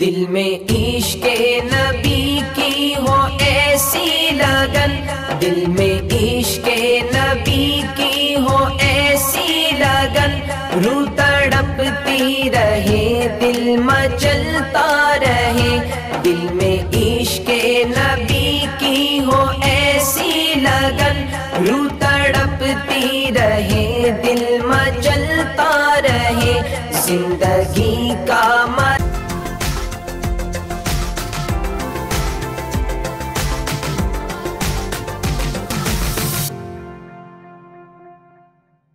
दिल में इश्क नबी की, हो ऐसी लगन। दिल में इश्क नबी की, हो ऐसी लगन। रू तड़पती रहे, दिल मचलता रहे। दिल में इश्क नबी की, हो ऐसी लगन। रू तड़पती रहे, दिल मचलता रहे। ज़िंदगी का